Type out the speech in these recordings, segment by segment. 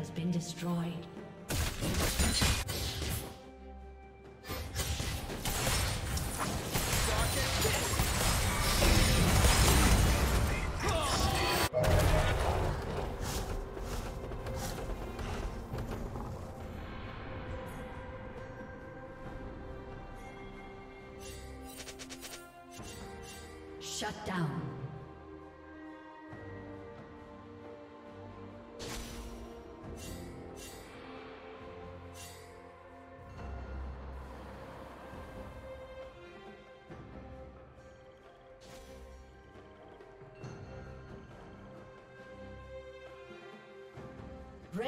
Has been destroyed.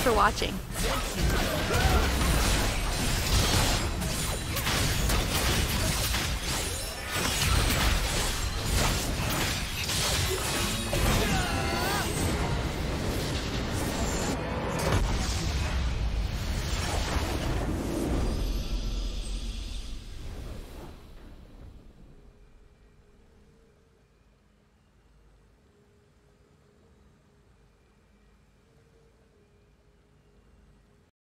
For watching.